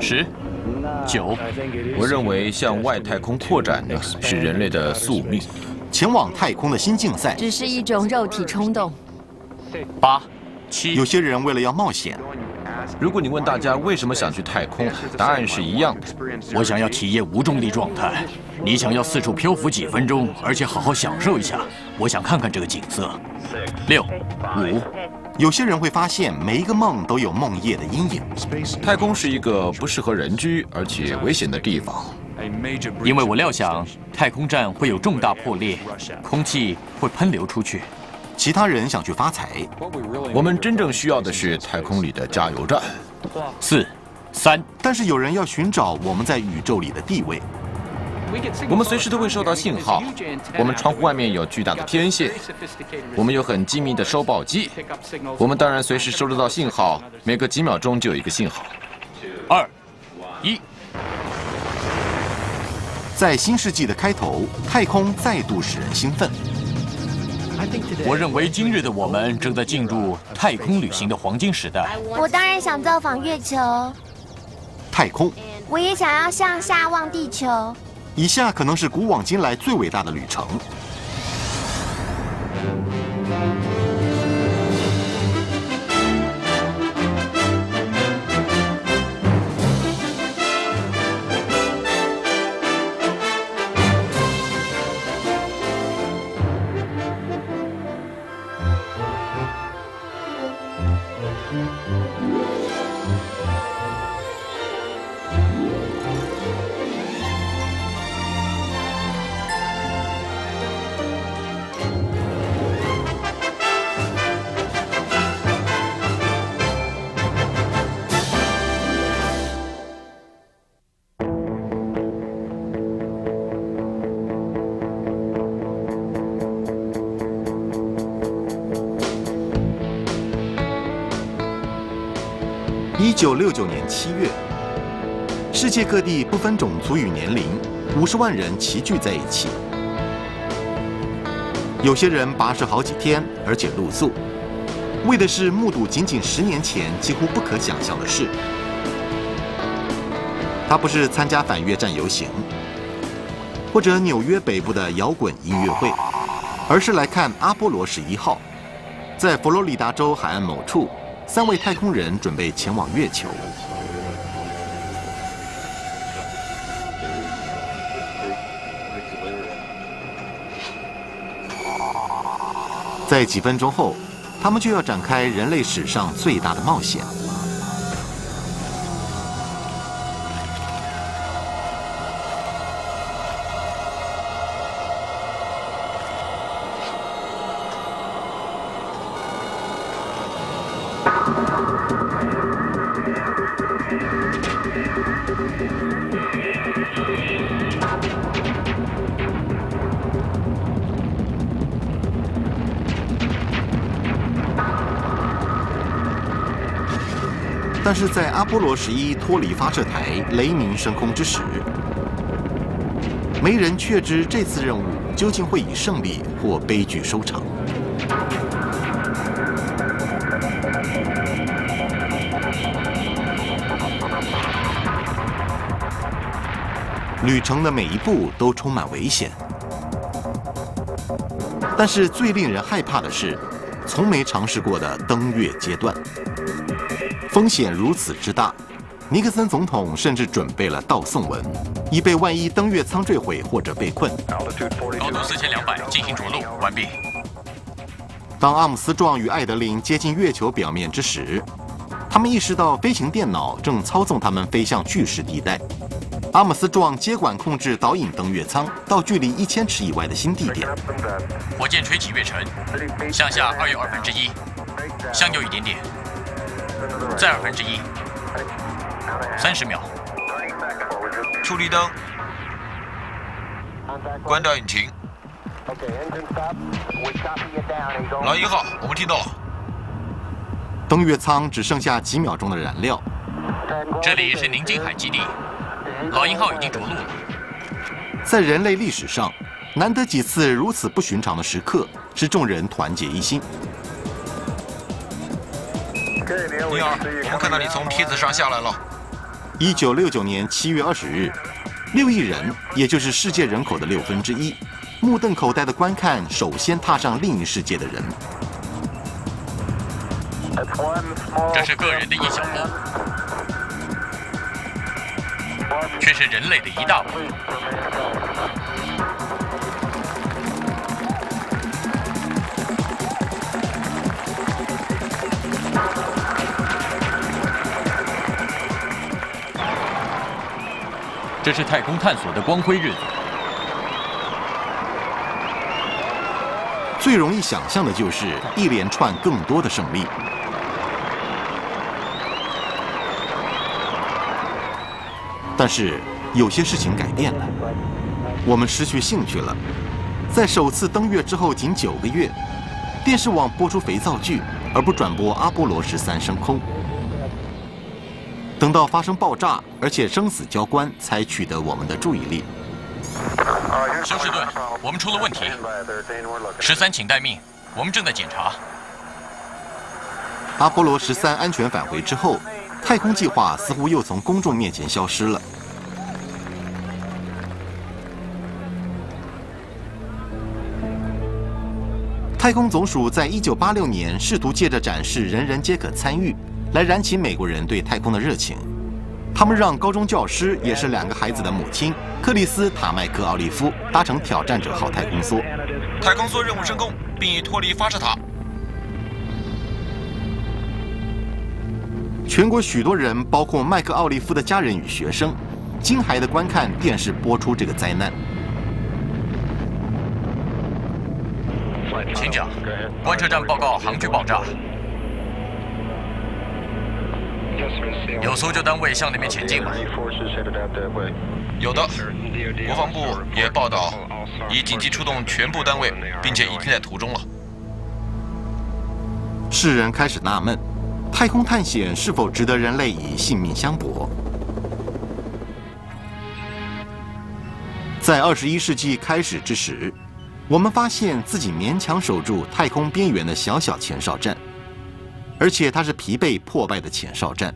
十、九，我认为向外太空扩展呢是人类的宿命。前往太空的新竞赛，只是一种肉体冲动。八、七，有些人为了要冒险，如果你问大家为什么想去太空，答案是一样的。我想要体验无重力状态。你想要四处漂浮几分钟，而且好好享受一下。我想看看这个景色。六、五，有些人会发现每一个梦都有梦夜的阴影。太空是一个不适合人居而且危险的地方，因为我料想太空站会有重大破裂，空气会喷流出去。其他人想去发财，我们真正需要的是太空里的加油站。四、三，但是有人要寻找我们在宇宙里的地位。我们随时都会收到信号。我们窗户外面有巨大的天线，我们有很精密的收报机。我们当然随时收得到信号，每隔几秒钟就有一个信号。二、一，在新世纪的开头，太空再度使人兴奋。我认为今日的我们正在进入太空旅行的黄金时代。我当然想造访月球，太空，我也想要向下望地球。以下可能是古往今来最伟大的旅程。九六九年七月，世界各地不分种族与年龄，五十万人齐聚在一起。有些人跋涉好几天，而且露宿，为的是目睹仅仅十年前几乎不可想象的事。他不是参加反越战游行，或者纽约北部的摇滚音乐会，而是来看阿波罗十一号，在佛罗里达州海岸某处。三位太空人准备前往月球，在几分钟后，他们就要展开人类史上最大的冒险。但是在阿波罗十一脱离发射台雷鸣升空之时，没人确知这次任务究竟会以胜利或悲剧收场。旅程的每一步都充满危险，但是最令人害怕的是，从没尝试过的登月阶段。风险如此之大，尼克森总统甚至准备了悼送文，以备万一登月舱坠毁或者被困。高度四千两百，进行着陆，完毕。当阿姆斯壮与艾德林接近月球表面之时，他们意识到飞行电脑正操纵他们飞向巨石地带。阿姆斯壮接管控制导引登月舱到距离一千尺以外的新地点。火箭吹起月尘，向下二又二分之一，向右一点点。再二分之一，三十秒。处理灯，关掉引擎。老鹰号，我们听到了。登月舱只剩下几秒钟的燃料。这里是宁静海基地，老鹰号已经着陆了。在人类历史上，难得几次如此不寻常的时刻，使众人团结一心。尼尔，我们看到你从梯子上下来了。一九六九年七月二十日，六亿人，也就是世界人口的六分之一，目瞪口呆的观看首先踏上另一世界的人。这是个人的一小步，却是人类的一大步。这是太空探索的光辉日子。最容易想象的就是一连串更多的胜利。但是有些事情改变了，我们失去兴趣了。在首次登月之后仅九个月，电视网播出肥皂剧，而不转播阿波罗十三升空。等到发生爆炸，而且生死交关，才取得我们的注意力。休斯顿，我们出了问题。十三，请待命，我们正在检查。阿波罗十三安全返回之后，太空计划似乎又从公众面前消失了。太空总署在一九八六年试图借着展示人人皆可参与。来燃起美国人对太空的热情。他们让高中教师，也是两个孩子的母亲克里斯塔麦克奥利夫搭乘挑战者号太空梭。太空梭任务成功，并已脱离发射塔。全国许多人，包括麦克奥利夫的家人与学生，惊骇地观看电视播出这个灾难。请讲，观测站报告航区爆炸。有搜救单位向那边前进吗？有的，国防部也报道已紧急出动全部单位，并且已经在途中了。世人开始纳闷：太空探险是否值得人类以性命相搏？在二十一世纪开始之时，我们发现自己勉强守住太空边缘的小小前哨站。而且它是疲惫破败的前哨站。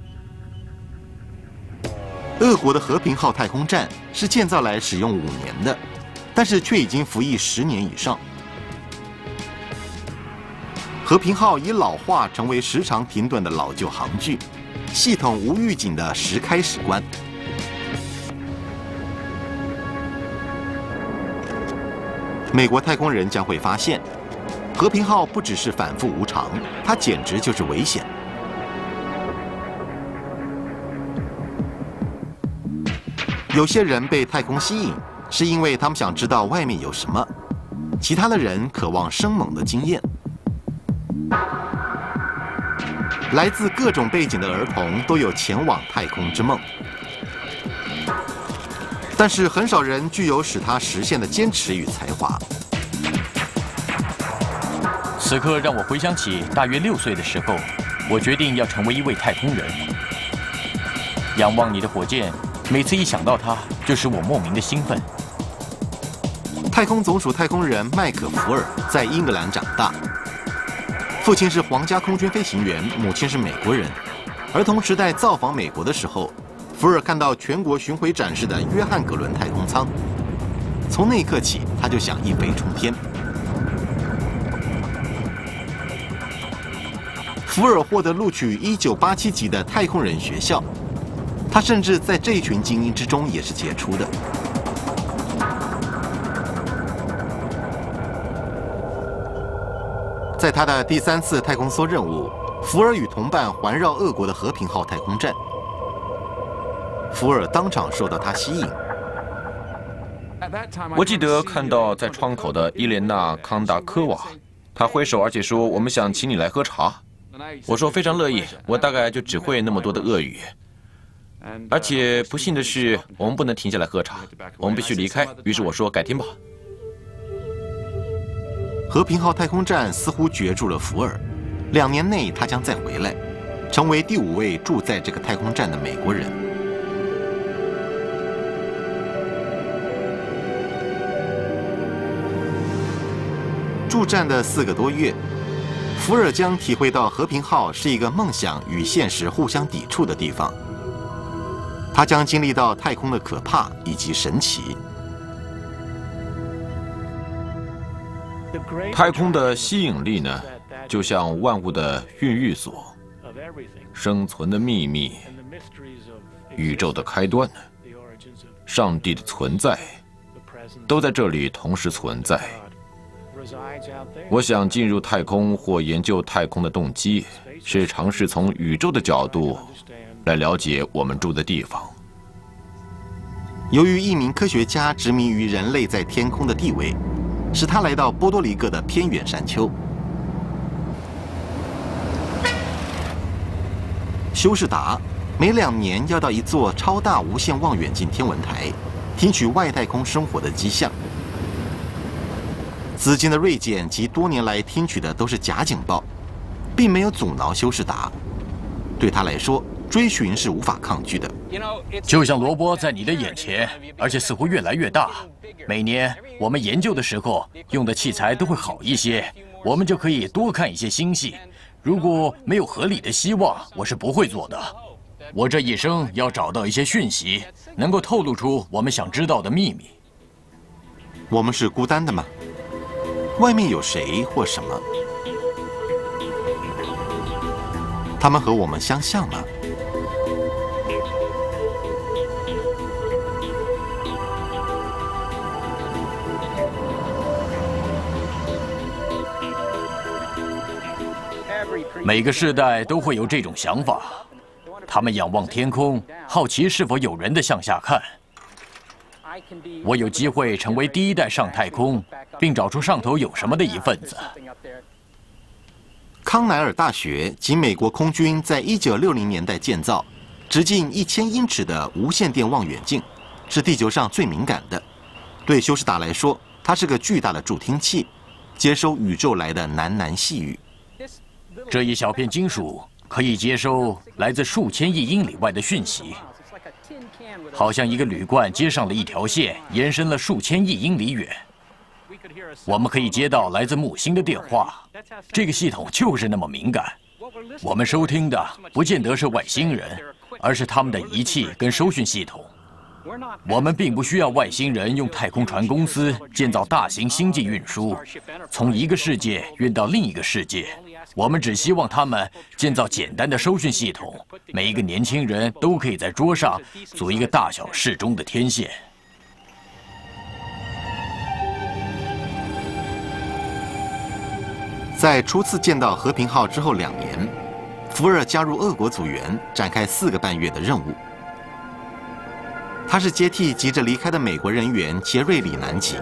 俄国的和平号太空站是建造来使用五年的，但是却已经服役十年以上。和平号已老化，成为时常停顿的老旧航具，系统无预警的时开时关。美国太空人将会发现。和平号不只是反复无常，它简直就是危险。有些人被太空吸引，是因为他们想知道外面有什么；其他的人渴望生猛的经验。来自各种背景的儿童都有前往太空之梦，但是很少人具有使他实现的坚持与才华。此刻让我回想起大约六岁的时候，我决定要成为一位太空人。仰望你的火箭，每次一想到它，就使我莫名的兴奋。太空总署太空人麦克福尔在英格兰长大，父亲是皇家空军飞行员，母亲是美国人。儿童时代造访美国的时候，福尔看到全国巡回展示的约翰格伦太空舱，从那一刻起，他就想一飞冲天。福尔获得录取1987级的太空人学校，他甚至在这一群精英之中也是杰出的。在他的第三次太空梭任务，福尔与同伴环绕俄国的和平号太空站，福尔当场受到他吸引。我记得看到在窗口的伊莲娜·康达科娃，她挥手，而且说：“我们想请你来喝茶。”我说非常乐意，我大概就只会那么多的俄语，而且不幸的是，我们不能停下来喝茶，我们必须离开。于是我说改天吧。和平号太空站似乎绝住了福尔，两年内他将再回来，成为第五位住在这个太空站的美国人。驻站的四个多月。福尔将体会到和平号是一个梦想与现实互相抵触的地方。他将经历到太空的可怕以及神奇。太空的吸引力呢，就像万物的孕育所，生存的秘密，宇宙的开端，上帝的存在，都在这里同时存在。我想进入太空或研究太空的动机，是尝试从宇宙的角度来了解我们住的地方。由于一名科学家执迷于人类在天空的地位。使他来到波多黎各的偏远山丘。休士达每两年要到一座超大无线望远镜天文台，听取外太空生活的迹象。资金的锐减及多年来听取的都是假警报，并没有阻挠修士达。对他来说，追寻是无法抗拒的。就像萝卜在你的眼前，而且似乎越来越大。每年我们研究的时候用的器材都会好一些，我们就可以多看一些星系。如果没有合理的希望，我是不会做的。我这一生要找到一些讯息，能够透露出我们想知道的秘密。我们是孤单的吗？外面有谁或什么？他们和我们相像吗？每个世代都会有这种想法，他们仰望天空，好奇是否有人的向下看。我有机会成为第一代上太空，并找出上头有什么的一份子。康奈尔大学及美国空军在一九六零年代建造，直径一千英尺的无线电望远镜，是地球上最敏感的。对休斯达来说，它是个巨大的助听器，接收宇宙来的喃喃细语。这一小片金属可以接收来自数千亿英里外的讯息，好像一个旅馆接上了一条线，延伸了数千亿英里远。我们可以接到来自木星的电话，这个系统就是那么敏感。我们收听的不见得是外星人，而是他们的仪器跟收讯系统。我们并不需要外星人用太空船公司建造大型星际运输，从一个世界运到另一个世界。我们只希望他们建造简单的收讯系统，每一个年轻人都可以在桌上组一个大小适中的天线。在初次见到和平号之后两年，福尔加入俄国组员，展开四个半月的任务。他是接替急着离开的美国人员杰瑞里南吉。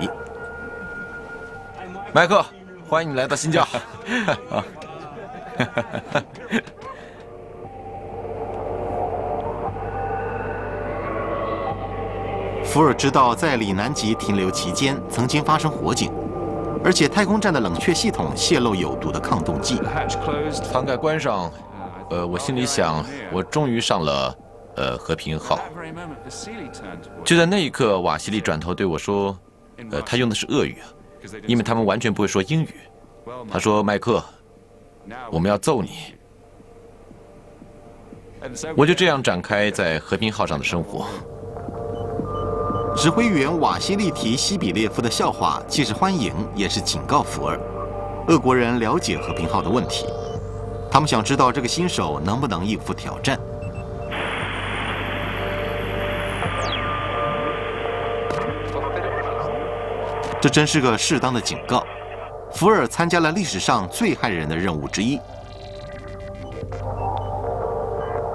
麦克，欢迎你来到新教。福尔知道，在里南极停留期间曾经发生火警，而且太空站的冷却系统泄露有毒的抗冻剂。舱盖关上，呃，我心里想，我终于上了呃和平号。就在那一刻，瓦西里转头对我说：“呃，他用的是俄语，因为他们完全不会说英语。”他说：“麦克，我们要揍你。”我就这样展开在和平号上的生活。指挥员瓦西利提西比列夫的笑话既是欢迎，也是警告福尔。俄国人了解和平号的问题，他们想知道这个新手能不能应付挑战。这真是个适当的警告。福尔参加了历史上最害人的任务之一。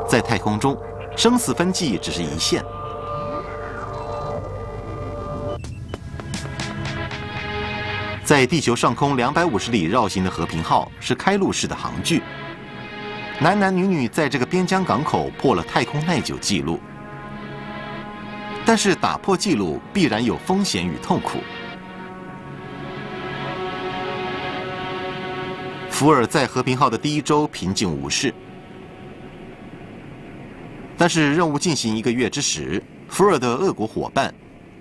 在太空中，生死分际只是一线。在地球上空两百五十里绕行的和平号是开路式的航距，男男女女在这个边疆港口破了太空耐久记录。但是打破记录必然有风险与痛苦。福尔在和平号的第一周平静无事，但是任务进行一个月之时，福尔的俄国伙伴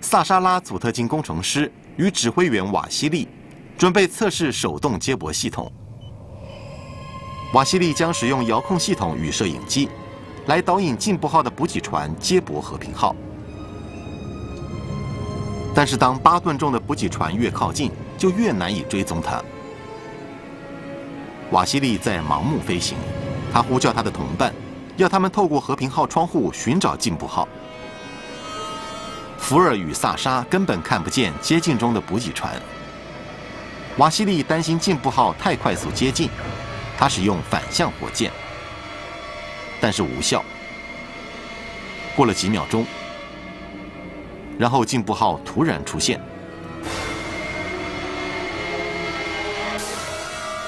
萨沙拉祖特金工程师与指挥员瓦西利准备测试手动接驳系统。瓦西利将使用遥控系统与摄影机，来导引进步号的补给船接驳和平号。但是当八吨重的补给船越靠近，就越难以追踪它。瓦西里在盲目飞行，他呼叫他的同伴，要他们透过和平号窗户寻找进步号。福尔与萨沙根本看不见接近中的补给船。瓦西里担心进步号太快速接近，他使用反向火箭，但是无效。过了几秒钟，然后进步号突然出现。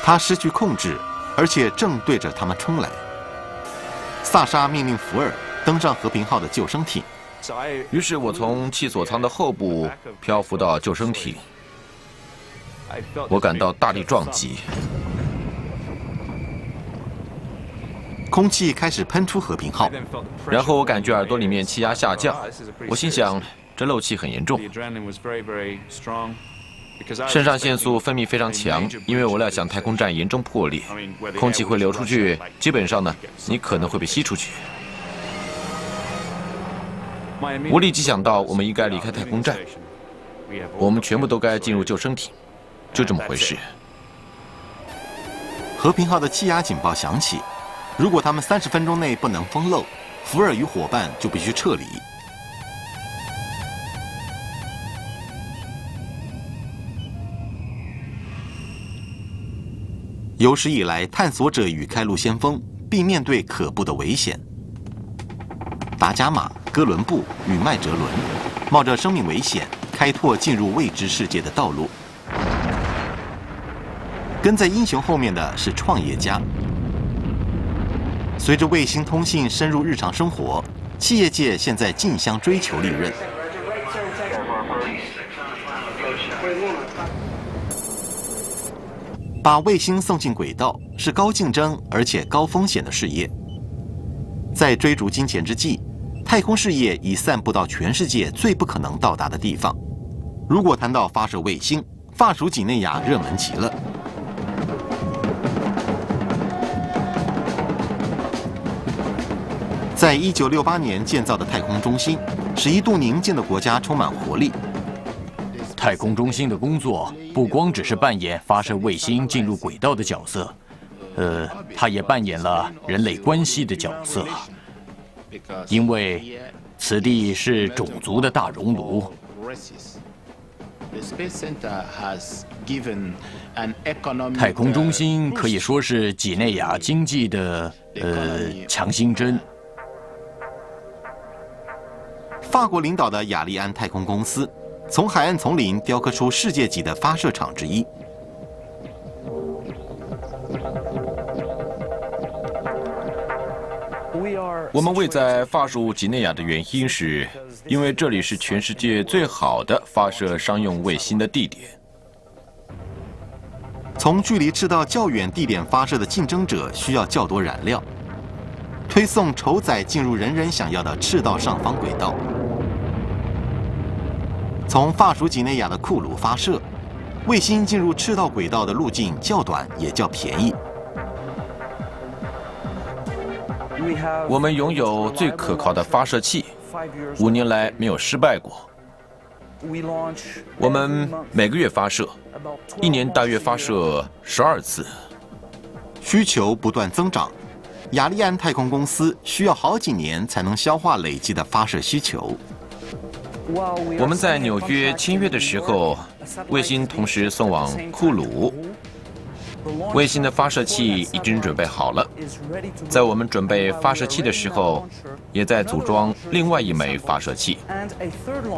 他失去控制，而且正对着他们冲来。萨沙命令福尔登上和平号的救生艇。于是我从气锁舱的后部漂浮到救生艇，我感到大力撞击，空气开始喷出和平号，然后我感觉耳朵里面气压下降，我心想这漏气很严重。肾上腺素分泌非常强，因为我料想太空站严重破裂，空气会流出去，基本上呢，你可能会被吸出去。我立即想到，我们应该离开太空站，我们全部都该进入救生艇，就这么回事。和平号的气压警报响起，如果他们三十分钟内不能封漏，福尔与伙伴就必须撤离。有史以来，探索者与开路先锋必面对可怖的危险。达伽马、哥伦布与麦哲伦冒着生命危险，开拓进入未知世界的道路。跟在英雄后面的是创业家。随着卫星通信深入日常生活，企业界现在竞相追求利润。把卫星送进轨道是高竞争而且高风险的事业。在追逐金钱之际，太空事业已散布到全世界最不可能到达的地方。如果谈到发射卫星，法属几内亚热门极了。在一九六八年建造的太空中心，使一度宁静的国家充满活力。太空中心的工作不光只是扮演发射卫星进入轨道的角色，呃，它也扮演了人类关系的角色，因为此地是种族的大熔炉。太空中心可以说是几内亚经济的呃强心针。法国领导的雅利安太空公司。从海岸丛林雕刻出世界级的发射场之一。我们位在法属几内亚的原因是，因为这里是全世界最好的发射商用卫星的地点。从距离赤道较远地点发射的竞争者需要较多燃料，推送筹载进入人人想要的赤道上方轨道。从法属几内亚的库鲁发射，卫星进入赤道轨道的路径较短，也较便宜。我们拥有最可靠的发射器，五年来没有失败过。我们每个月发射，一年大约发射十二次。需求不断增长，雅利安太空公司需要好几年才能消化累积的发射需求。我们在纽约签约的时候，卫星同时送往库鲁。卫星的发射器已经准备好了，在我们准备发射器的时候，也在组装另外一枚发射器。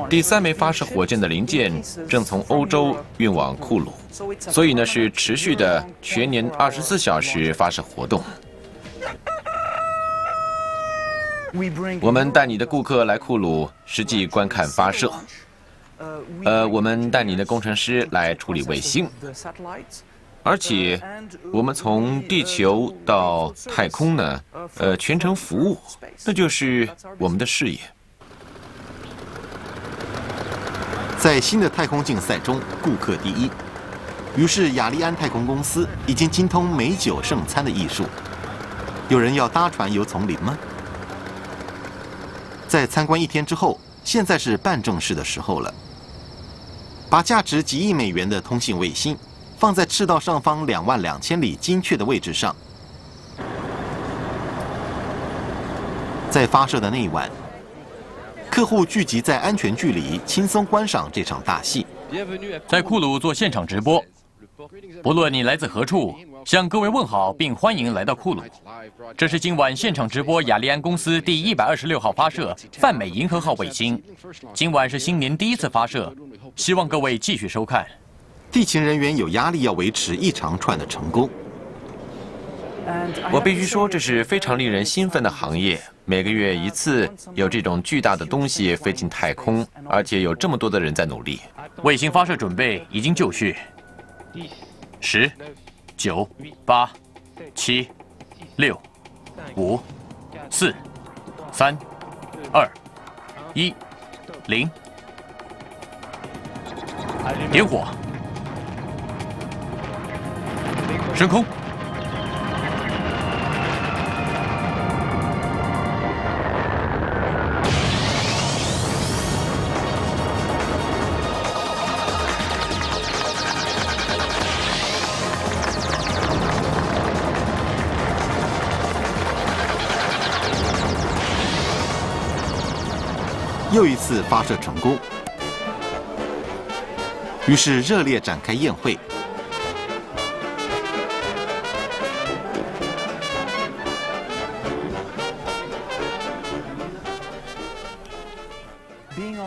第三枚发射火箭的零件正从欧洲运往库鲁，所以呢是持续的全年二十四小时发射活动。我们带你的顾客来库鲁实际观看发射。呃，我们带你的工程师来处理卫星，而且我们从地球到太空呢，呃，全程服务，那就是我们的事业。在新的太空竞赛中，顾客第一。于是雅利安太空公司已经精通美酒盛餐的艺术。有人要搭船游丛林吗？在参观一天之后，现在是办正事的时候了。把价值几亿美元的通信卫星放在赤道上方两万两千里精确的位置上，在发射的那一晚，客户聚集在安全距离，轻松观赏这场大戏。在库鲁做现场直播，不论你来自何处，向各位问好，并欢迎来到库鲁。这是今晚现场直播雅利安公司第一百二十六号发射泛美银河号卫星。今晚是新年第一次发射。希望各位继续收看。地勤人员有压力，要维持一长串的成功。我必须说，这是非常令人兴奋的行业。每个月一次，有这种巨大的东西飞进太空，而且有这么多的人在努力。卫星发射准备已经就绪。十、九、八、七、六、五、四、三、二、一、零。点火，升空。又一次发射成功。于是热烈展开宴会。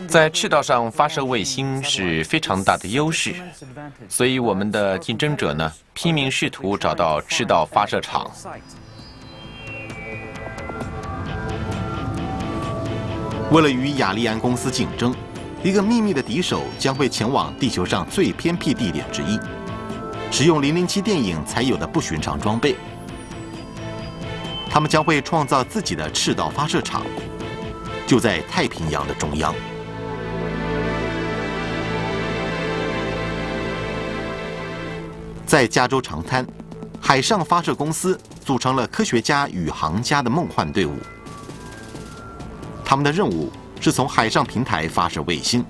在赤道上发射卫星是非常大的优势，所以我们的竞争者呢拼命试图找到赤道发射场。为了与雅利安公司竞争。一个秘密的敌手将会前往地球上最偏僻地点之一，使用零零七电影才有的不寻常装备。他们将会创造自己的赤道发射场，就在太平洋的中央。在加州长滩，海上发射公司组成了科学家与行家的梦幻队伍。他们的任务。是从海上平台发射卫星。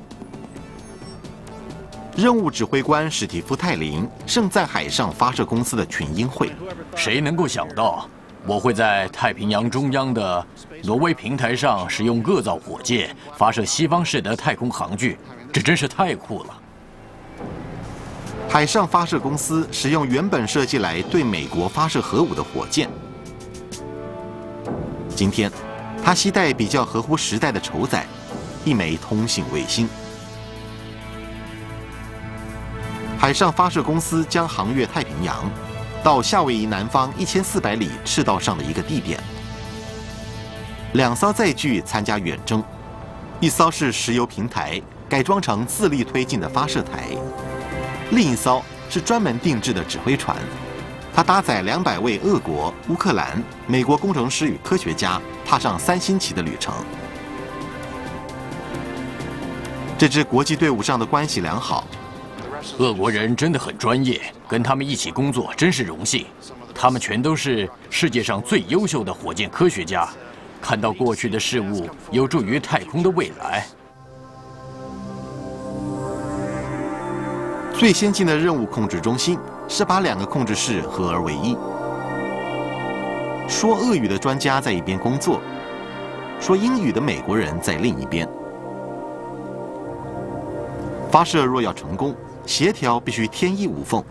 任务指挥官史蒂夫·泰林正在海上发射公司的群英会。谁能够想到，我会在太平洋中央的挪威平台上使用各造火箭发射西方式的太空航具？这真是太酷了！海上发射公司使用原本设计来对美国发射核武的火箭。今天。他携带比较合乎时代的筹载，一枚通信卫星。海上发射公司将航越太平洋，到夏威夷南方一千四百里赤道上的一个地点。两艘载具参加远征，一艘是石油平台改装成自力推进的发射台，另一艘是专门定制的指挥船。它搭载两百位俄国、乌克兰、美国工程师与科学家，踏上三星期的旅程。这支国际队伍上的关系良好，俄国人真的很专业，跟他们一起工作真是荣幸。他们全都是世界上最优秀的火箭科学家，看到过去的事物，有助于太空的未来。最先进的任务控制中心。是把两个控制室合而为一。说俄语的专家在一边工作，说英语的美国人在另一边。发射若要成功，协调必须天衣无缝。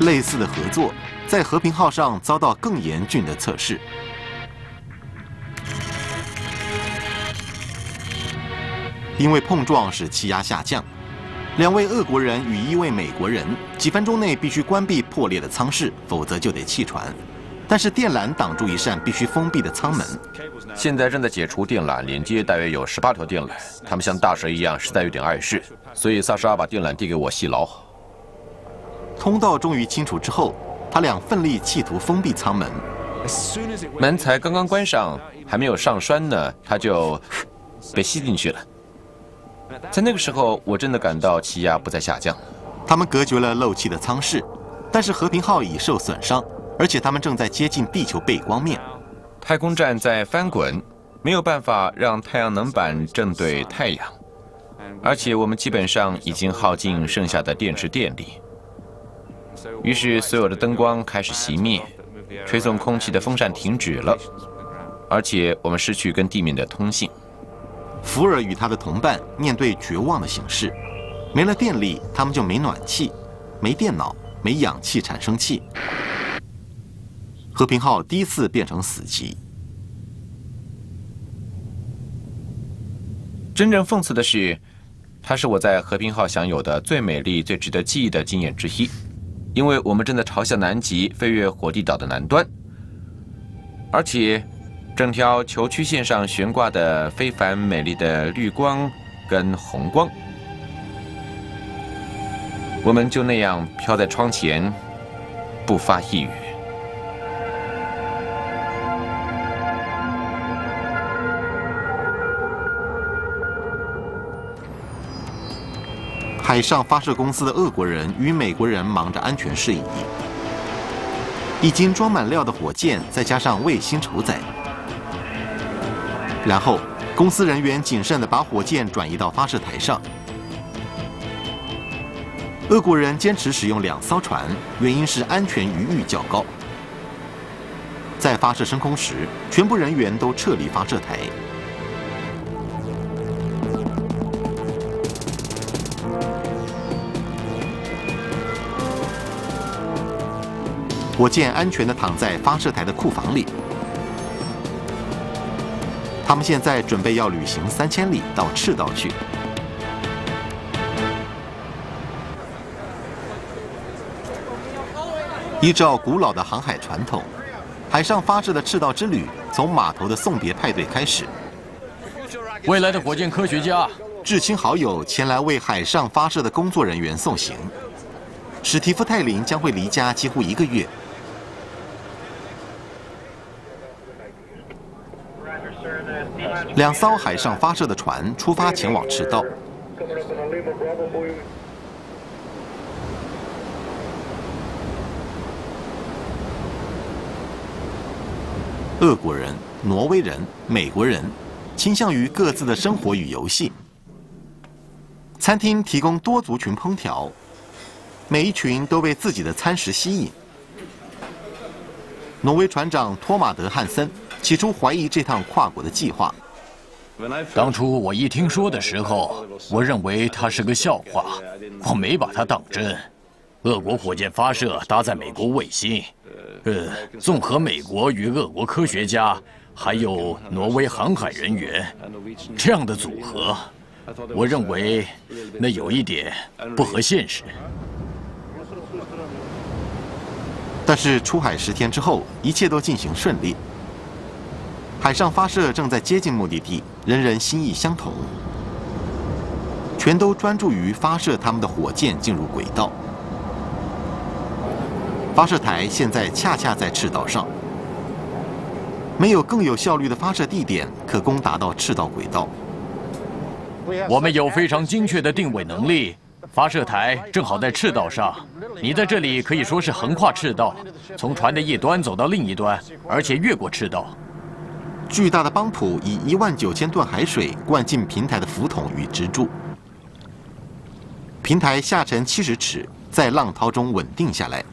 类似的合作在和平号上遭到更严峻的测试。因为碰撞使气压下降，两位俄国人与一位美国人几分钟内必须关闭破裂的舱室，否则就得弃船。但是电缆挡住一扇必须封闭的舱门。现在正在解除电缆连接，大约有十八条电缆，他们像大蛇一样，实在有点碍事。所以萨沙把电缆递给我系牢。通道终于清楚之后，他俩奋力企图封闭舱门。门才刚刚关上，还没有上栓呢，他就被吸进去了。在那个时候，我真的感到气压不再下降。他们隔绝了漏气的舱室，但是和平号已受损伤，而且他们正在接近地球背光面。太空站在翻滚，没有办法让太阳能板正对太阳，而且我们基本上已经耗尽剩下的电池电力。于是，所有的灯光开始熄灭，吹送空气的风扇停止了，而且我们失去跟地面的通信。福尔与他的同伴面对绝望的形势，没了电力，他们就没暖气，没电脑，没氧气产生器。和平号第一次变成死机。真正讽刺的是，它是我在和平号享有的最美丽、最值得记忆的经验之一，因为我们正在朝向南极飞越火地岛的南端，而且整条球曲线上悬挂的非凡美丽的绿光跟红光，我们就那样飘在窗前，不发一语。海上发射公司的俄国人与美国人忙着安全事宜，已经装满料的火箭，再加上卫星承载，然后公司人员谨慎地把火箭转移到发射台上。俄国人坚持使用两艘船，原因是安全余裕较高。在发射升空时，全部人员都撤离发射台。火箭安全的躺在发射台的库房里。他们现在准备要旅行三千里到赤道去。依照古老的航海传统，海上发射的赤道之旅从码头的送别派对开始。未来的火箭科学家、至亲好友前来为海上发射的工作人员送行。史蒂夫·泰林将会离家几乎一个月。两艘海上发射的船出发前往赤道。俄国人、挪威人、美国人倾向于各自的生活与游戏。餐厅提供多族群烹调，每一群都被自己的餐食吸引。挪威船长托马德·汉森起初怀疑这趟跨国的计划。当初我一听说的时候，我认为它是个笑话，我没把它当真。俄国火箭发射搭载美国卫星，呃，综合美国与俄国科学家，还有挪威航海人员，这样的组合，我认为那有一点不合现实。但是出海十天之后，一切都进行顺利。海上发射正在接近目的地，人人心意相同，全都专注于发射他们的火箭进入轨道。发射台现在恰恰在赤道上，没有更有效率的发射地点可供达到赤道轨道。我们有非常精确的定位能力，发射台正好在赤道上。你在这里可以说是横跨赤道，从船的一端走到另一端，而且越过赤道。巨大的邦普以一万九千吨海水灌进平台的浮筒与支柱，平台下沉七十尺，在浪涛中稳定下来。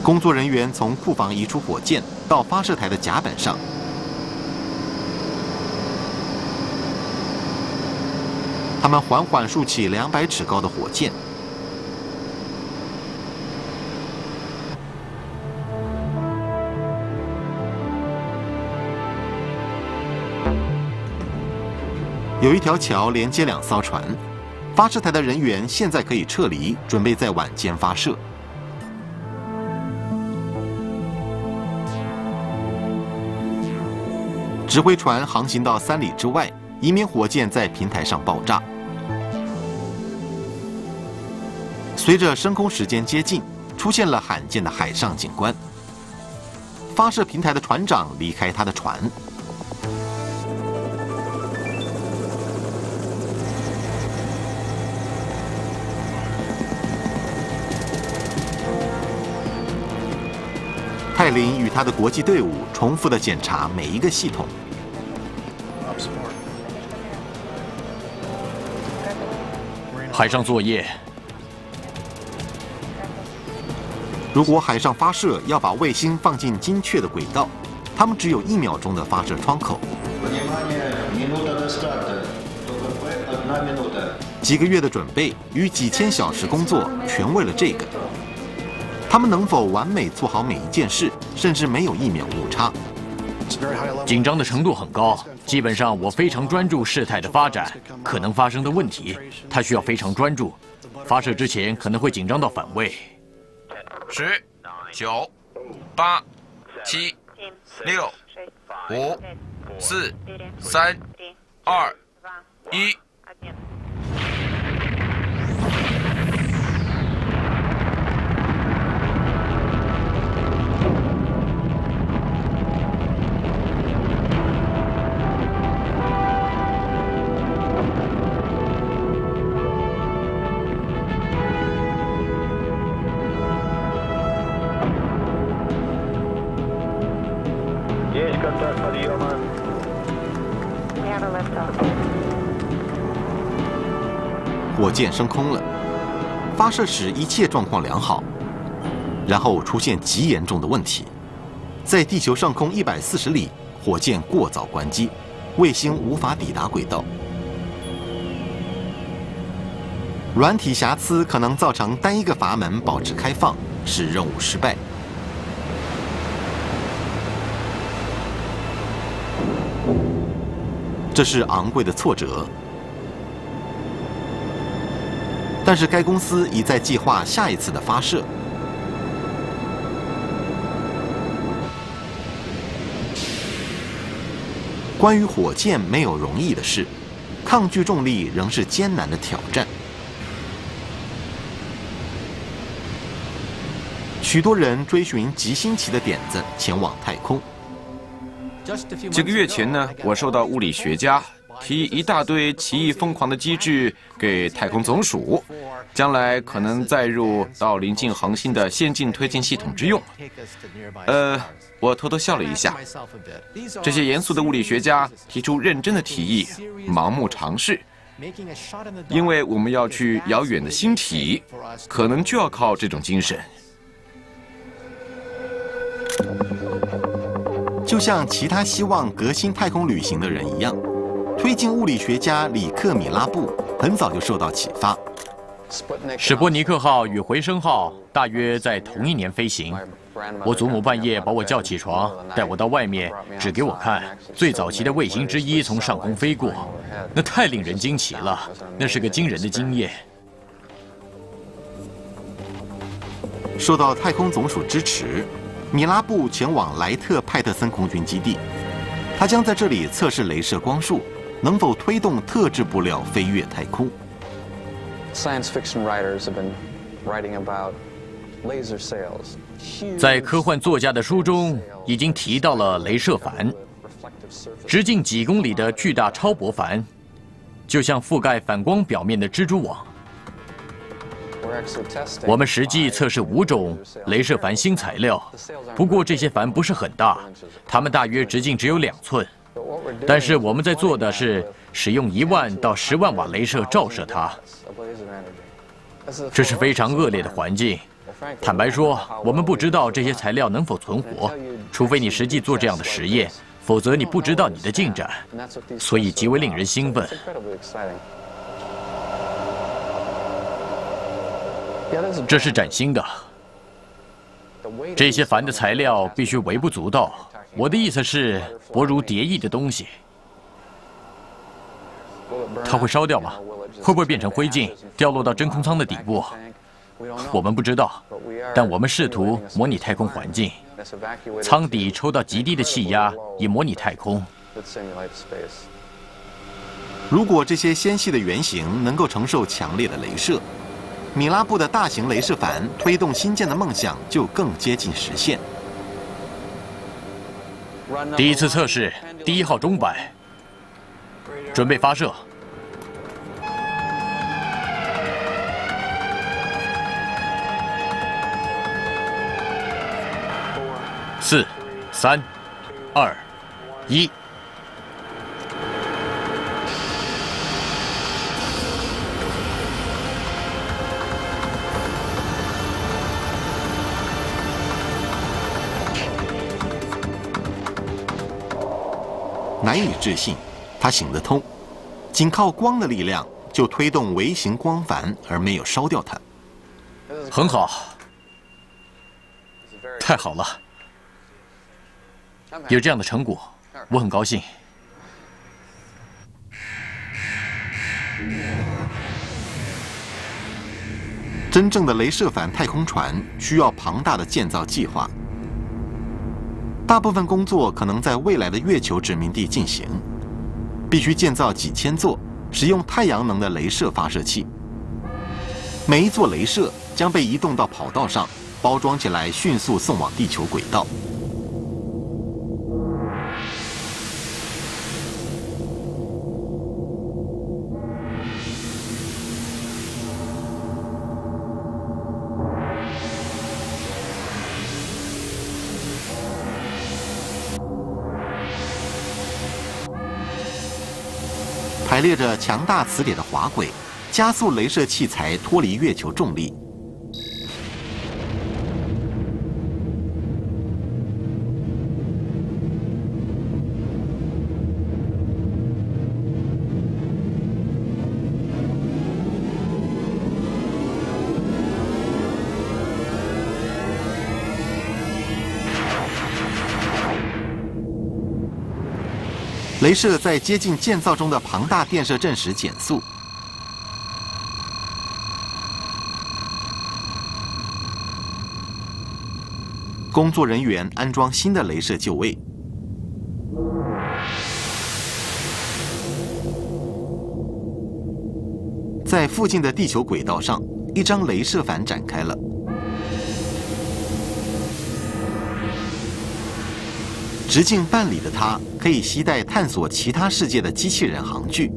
工作人员从库房移出火箭到发射台的甲板上，他们缓缓竖起两百尺高的火箭。有一条桥连接两艘船，发射台的人员现在可以撤离，准备在晚间发射。指挥船航行到三里之外，以免火箭在平台上爆炸。随着升空时间接近，出现了罕见的海上景观。发射平台的船长离开他的船。泰林与他的国际队伍重复的检查每一个系统。海上作业。如果海上发射要把卫星放进精确的轨道，他们只有一秒钟的发射窗口。几个月的准备与几千小时工作，全为了这个。他们能否完美做好每一件事，甚至没有一秒误差？紧张的程度很高，基本上我非常专注事态的发展，可能发生的问题，他需要非常专注。发射之前可能会紧张到反胃。十、九、八、七、六、五、四、三、二、一。火箭升空了，发射时一切状况良好，然后出现极严重的问题，在地球上空一百四十里，火箭过早关机，卫星无法抵达轨道，软体瑕疵可能造成单一个阀门保持开放，使任务失败。这是昂贵的挫折，但是该公司已在计划下一次的发射。关于火箭，没有容易的事，抗拒重力仍是艰难的挑战。许多人追寻极新奇的点子，前往太空。几个月前呢，我受到物理学家提一大堆奇异疯狂的机制给太空总署，将来可能载入到临近恒星的先进推进系统之用。呃，我偷偷笑了一下。这些严肃的物理学家提出认真的提议，盲目尝试，因为我们要去遥远的星体，可能就要靠这种精神。就像其他希望革新太空旅行的人一样，推进物理学家里克米拉布很早就受到启发。史波尼克号与回声号大约在同一年飞行。我祖母半夜把我叫起床，带我到外面指给我看最早期的卫星之一从上空飞过，那太令人惊奇了，那是个惊人的经验。受到太空总署支持。米拉布前往莱特派特森空军基地，他将在这里测试镭射光束能否推动特制布料飞越太空？Science fiction writers have been writing about laser sails.。在科幻作家的书中，已经提到了镭射帆，直径几公里的巨大超薄帆，就像覆盖反光表面的蜘蛛网。我们实际测试五种镭射帆新材料，不过这些帆不是很大，它们大约直径只有两寸。但是我们在做的是使用一万到十万瓦镭射照射它，这是非常恶劣的环境。坦白说，我们不知道这些材料能否存活，除非你实际做这样的实验，否则你不知道你的进展，所以极为令人兴奋。这是崭新的，这些帆的材料必须微不足道。我的意思是薄如蝶翼的东西。它会烧掉吗？会不会变成灰烬，掉落到真空舱的底部？我们不知道，但我们试图模拟太空环境，舱底抽到极低的气压，以模拟太空。如果这些纤细的圆形能够承受强烈的镭射。米拉布的大型镭射帆推动新建的梦想就更接近实现。第一次测试，第一号钟摆，准备发射。四、三、二、一。难以置信，他行得通，仅靠光的力量就推动微型光帆，而没有烧掉它。很好，太好了，有这样的成果，我很高兴。真正的镭射反太空船需要庞大的建造计划。大部分工作可能在未来的月球殖民地进行，必须建造几千座使用太阳能的镭射发射器。每一座镭射将被移动到跑道上，包装起来，迅速送往地球轨道。列着强大磁铁的滑轨，加速镭射器材脱离月球重力。镭射在接近建造中的庞大电射阵时减速，工作人员安装新的镭射就位，在附近的地球轨道上，一张镭射帆展开了。直径半里的它，可以携带探索其他世界的机器人航具。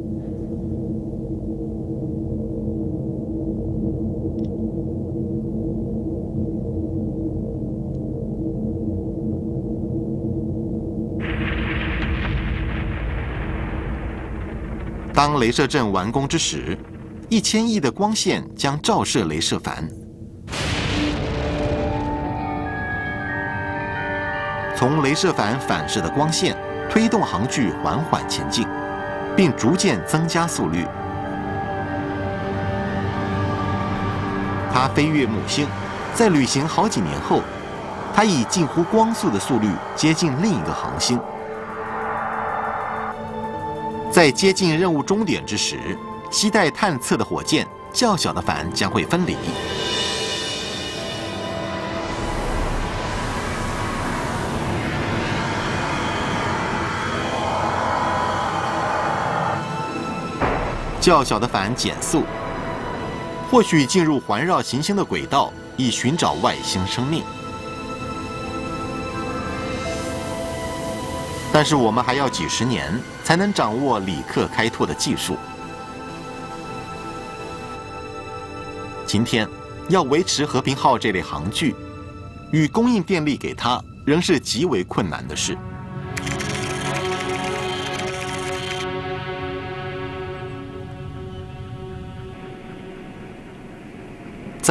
当镭射阵完工之时，一千亿的光线将照射镭射帆。从镭射反反射的光线推动航具缓缓前进，并逐渐增加速率。它飞越木星，在旅行好几年后，它以近乎光速的速率接近另一个恒星。在接近任务终点之时，携带探测的火箭较小的帆将会分离。较小的反减速，或许进入环绕行星的轨道，以寻找外星生命。但是我们还要几十年才能掌握里克开拓的技术。今天要维持和平号这类航具，与供应电力给它，仍是极为困难的事。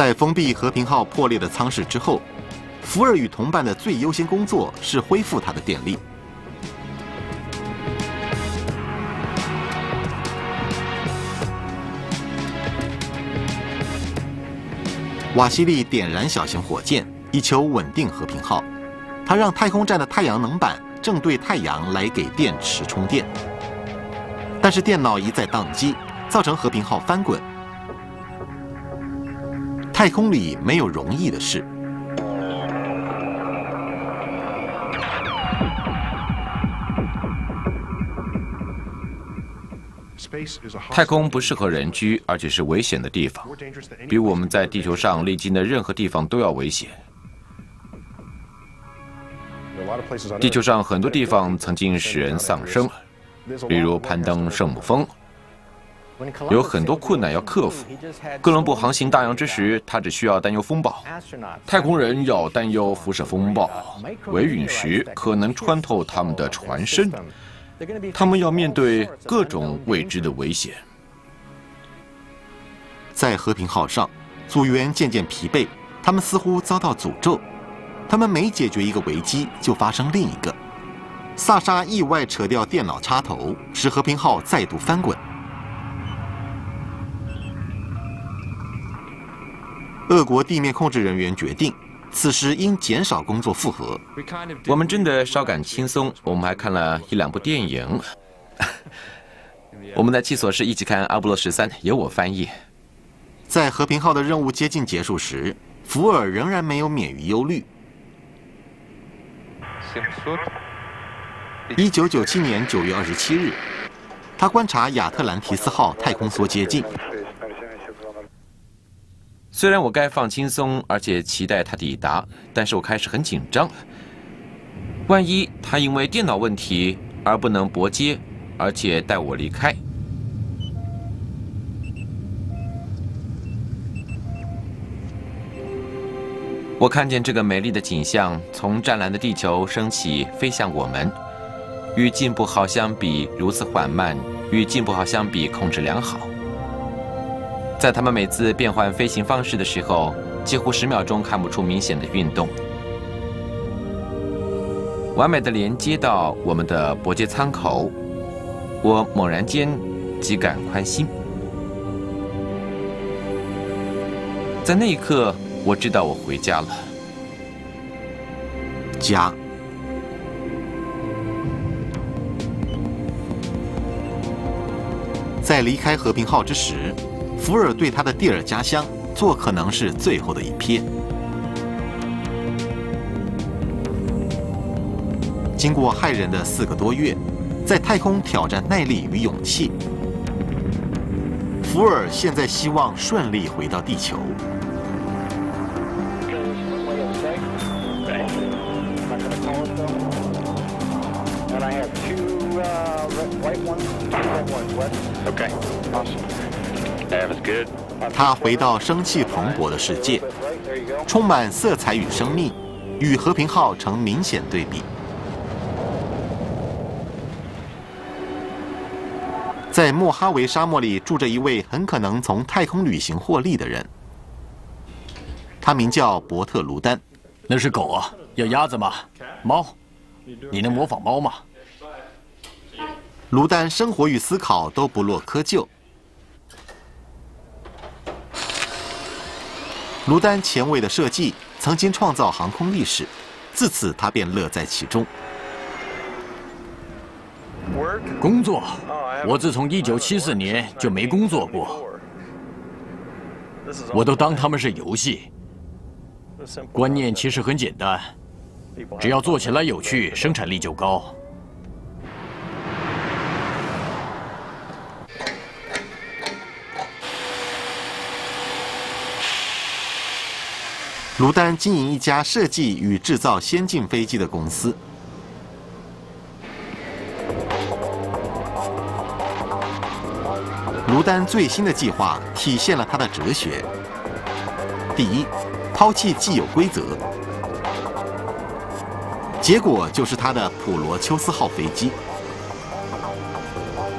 在封闭和平号破裂的舱室之后，福尔与同伴的最优先工作是恢复它的电力。瓦西里点燃小型火箭，以求稳定和平号。他让太空站的太阳能板正对太阳来给电池充电，但是电脑一再宕机，造成和平号翻滚。太空里没有容易的事。太空不适合人居，而且是危险的地方，比我们在地球上历经的任何地方都要危险。地球上很多地方曾经使人丧生，例如攀登圣母峰，有很多困难要克服。哥伦布航行大洋之时，他只需要担忧风暴；太空人要担忧辐射风暴，微陨石可能穿透他们的船身，他们要面对各种未知的危险。在和平号上，组员渐渐疲惫，他们似乎遭到诅咒。他们每解决一个危机，就发生另一个。萨沙意外扯掉电脑插头，使和平号再度翻滚。俄国地面控制人员决定，此时应减少工作负荷。我们真的稍感轻松。我们还看了一两部电影。我们在七所室一起看《阿波罗十三》，由我翻译。在和平号的任务接近结束时，福尔仍然没有免于忧虑。一九九七年九月二十七日，他观察亚特兰提斯号太空梭接近。虽然我该放轻松，而且期待他抵达，但是我开始很紧张。万一他因为电脑问题而不能拨接，而且带我离开。我看见这个美丽的景象从湛蓝的地球升起，飞向我们。与进步号相比如此缓慢，与进步号相比控制良好。在他们每次变换飞行方式的时候，几乎十秒钟看不出明显的运动。完美的连接到我们的拨接舱口，我猛然间极感宽心。在那一刻，我知道我回家了。家。在离开和平号之时。福尔对他的蒂尔家乡做可能是最后的一瞥。经过骇人的四个多月，在太空挑战耐力与勇气，福尔现在希望顺利回到地球。他回到生气蓬勃的世界，充满色彩与生命，与和平号成明显对比。在莫哈维沙漠里住着一位很可能从太空旅行获利的人，他名叫伯特·卢丹。那是狗啊？要鸭子吗？猫？你能模仿猫吗？卢丹生活与思考都不落窠臼。卢丹前卫的设计曾经创造航空历史，自此他便乐在其中。工作，我自从1974年就没工作过，我都当他们是游戏。观念其实很简单，只要做起来有趣，生产力就高。卢丹经营一家设计与制造先进飞机的公司。卢丹最新的计划体现了他的哲学：第一，抛弃既有规则。结果就是他的普罗丘斯号飞机。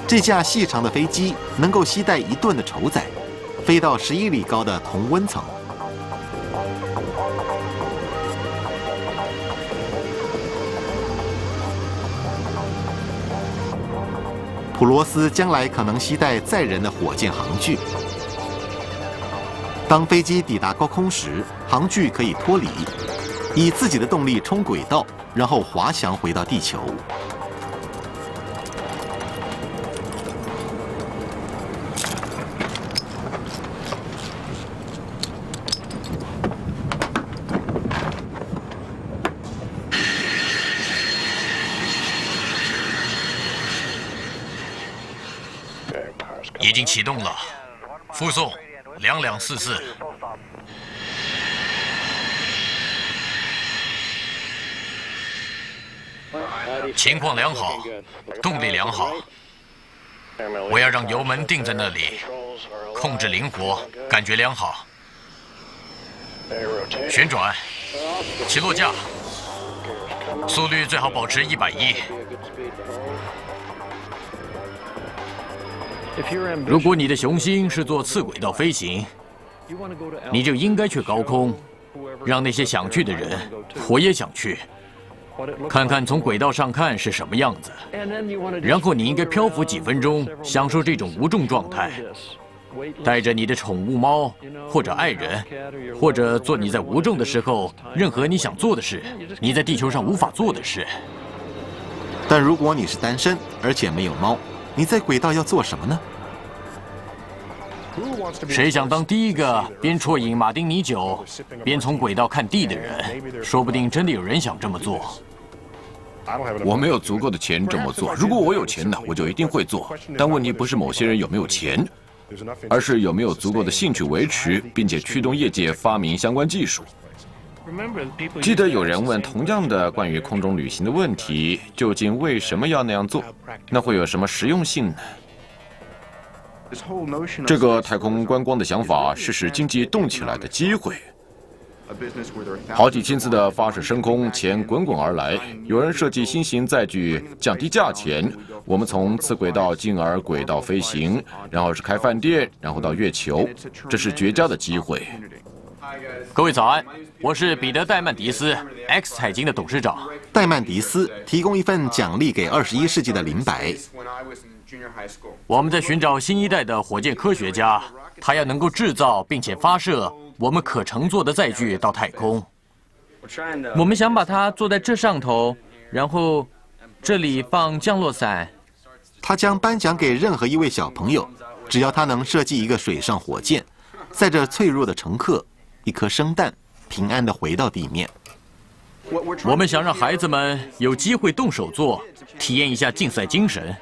这架细长的飞机能够携带一吨的绸载，飞到十一里高的同温层。普罗斯将来可能携带载人的火箭航具。当飞机抵达高空时，航具可以脱离，以自己的动力冲轨道，然后滑翔回到地球。启动了，附送两两四四，情况良好，动力良好。我要让油门定在那里，控制灵活，感觉良好。旋转，起落架，速率最好保持一百一。如果你的雄心是做次轨道飞行，你就应该去高空，让那些想去的人，我也想去，看看从轨道上看是什么样子。然后你应该漂浮几分钟，享受这种无重状态，带着你的宠物猫或者爱人，或者做你在无重的时候任何你想做的事，你在地球上无法做的事。但如果你是单身，而且没有猫，你在轨道要做什么呢？谁想当第一个边啜饮马丁尼酒边从轨道看地的人？说不定真的有人想这么做。我没有足够的钱这么做。如果我有钱呢，我就一定会做。但问题不是某些人有没有钱，而是有没有足够的兴趣维持，并且驱动业界发明相关技术。记得有人问同样的关于空中旅行的问题：究竟为什么要那样做？那会有什么实用性呢？这个太空观光的想法是使经济动起来的机会。好几千次的发射升空，钱滚滚而来。有人设计新型载具，降低价钱。我们从次轨道进而轨道飞行，然后是开饭店，然后到月球。这是绝佳的机会。各位早安，我是彼得·戴曼迪斯，X 财经的董事长。戴曼迪斯提供一份奖励给二十一世纪的林白。我们在寻找新一代的火箭科学家，他要能够制造并且发射我们可乘坐的载具到太空。我们想把它坐在这上头，然后这里放降落伞。他将颁奖给任何一位小朋友，只要他能设计一个水上火箭，载着脆弱的乘客，一颗生蛋，平安地回到地面。我们想让孩子们有机会动手做，体验一下竞赛精神。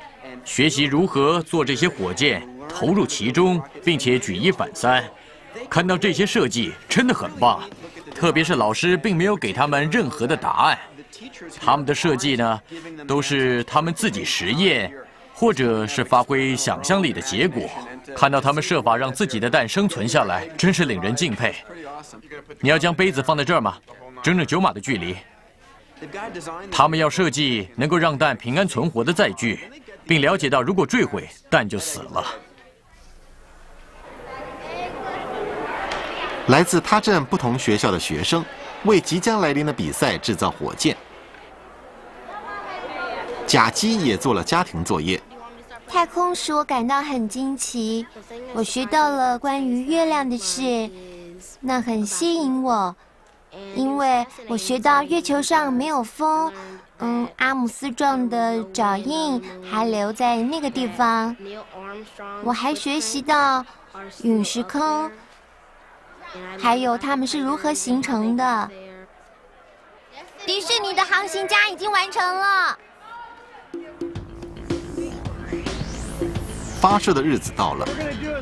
学习如何做这些火箭，投入其中，并且举一反三。看到这些设计真的很棒，特别是老师并没有给他们任何的答案，他们的设计呢，都是他们自己实验，或者是发挥想象力的结果。看到他们设法让自己的蛋生存下来，真是令人敬佩。你要将杯子放在这儿吗？整整九码的距离。他们要设计能够让蛋平安存活的载具。并了解到，如果坠毁，蛋就死了。来自他镇不同学校的学生为即将来临的比赛制造火箭。甲基也做了家庭作业。太空使我感到很惊奇，我学到了关于月亮的事，那很吸引我，因为我学到月球上没有风。嗯，阿姆斯壮的脚印还留在那个地方。我还学习到陨石坑，还有它们是如何形成的。迪士尼的航行家已经完成了。发射的日子到了，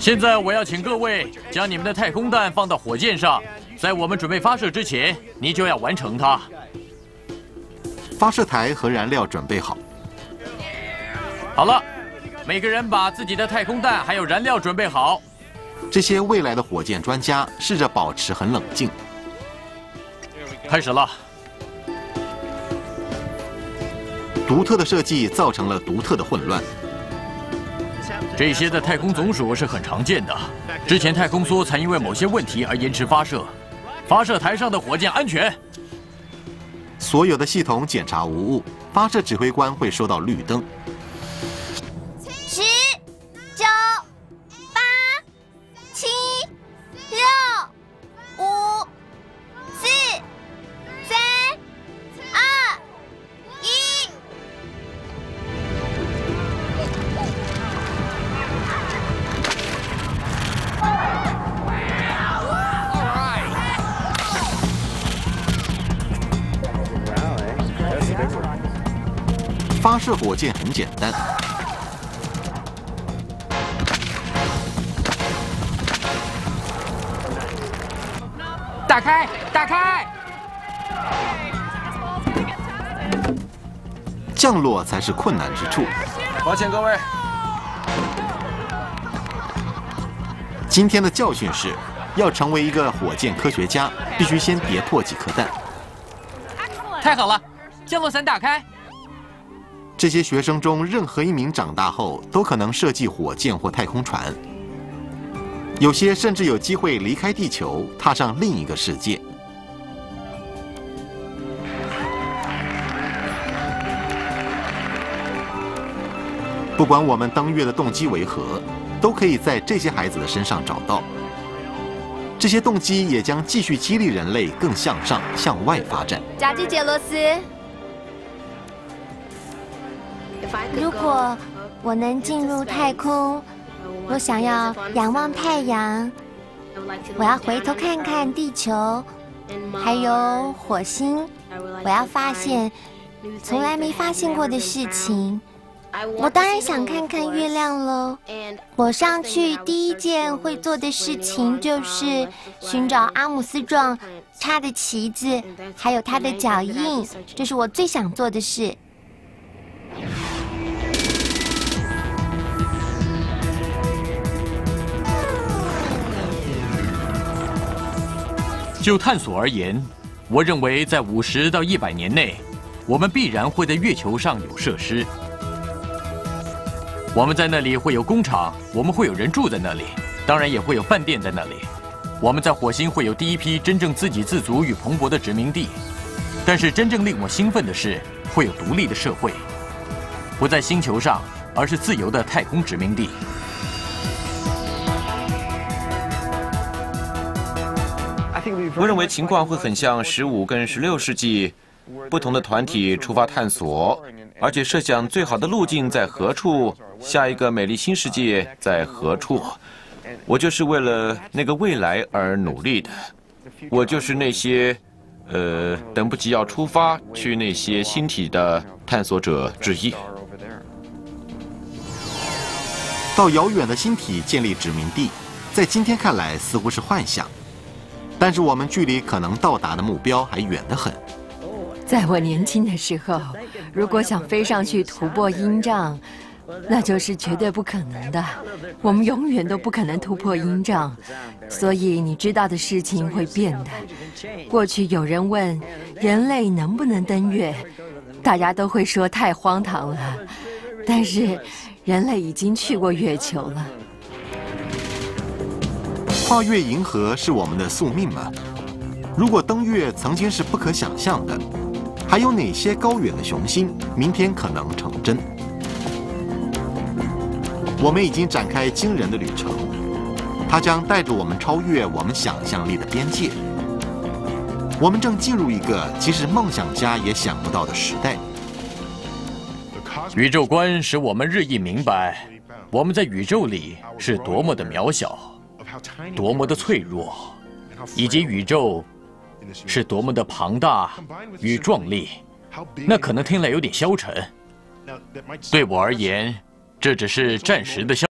现在我要请各位将你们的太空弹放到火箭上，在我们准备发射之前，你就要完成它。发射台和燃料准备好。好了，每个人把自己的太空弹还有燃料准备好。这些未来的火箭专家试着保持很冷静。开始了。独特的设计造成了独特的混乱。这些在太空总署是很常见的。之前太空梭曾因为某些问题而延迟发射。发射台上的火箭安全。所有的系统检查无误，发射指挥官会收到绿灯。射火箭很简单，打开，打开！降落才是困难之处。抱歉各位，今天的教训是，要成为一个火箭科学家，必须先跌破几颗蛋。太好了，降落伞打开。这些学生中任何一名长大后都可能设计火箭或太空船，有些甚至有机会离开地球，踏上另一个世界。不管我们登月的动机为何，都可以在这些孩子的身上找到。这些动机也将继续激励人类更向上、向外发展。夹击杰罗斯，如果我能进入太空，我想要仰望太阳，我要回头看看地球，还有火星，我要发现从来没发现过的事情。我当然想看看月亮喽。我上去第一件会做的事情就是寻找阿姆斯壮插的旗子，还有他的脚印，这是我最想做的事。就探索而言，我认为在五十到一百年内，我们必然会在月球上有设施。我们在那里会有工厂，我们会有人住在那里，当然也会有饭店在那里。我们在火星会有第一批真正自给自足与蓬勃的殖民地，但是真正令我兴奋的是，会有独立的社会，不在星球上，而是自由的太空殖民地。我认为情况会很像十五跟十六世纪，不同的团体出发探索，而且设想最好的路径在何处。下一个美丽新世界在何处？我就是为了那个未来而努力的。我就是那些，呃，等不及要出发去那些星体的探索者之一。到遥远的星体建立殖民地，在今天看来似乎是幻想，但是我们距离可能到达的目标还远得很。在我年轻的时候，如果想飞上去突破音障。那就是绝对不可能的，我们永远都不可能突破音障，所以你知道的事情会变的。过去有人问人类能不能登月，大家都会说太荒唐了。但是人类已经去过月球了。跨越银河是我们的宿命吗？如果登月曾经是不可想象的，还有哪些高远的雄心明天可能成真？我们已经展开惊人的旅程，它将带着我们超越我们想象力的边界。我们正进入一个即使梦想家也想不到的时代。宇宙观使我们日益明白，我们在宇宙里是多么的渺小，多么的脆弱，以及宇宙是多么的庞大与壮丽。那可能听来有点消沉，对我而言。这只是暂时的消。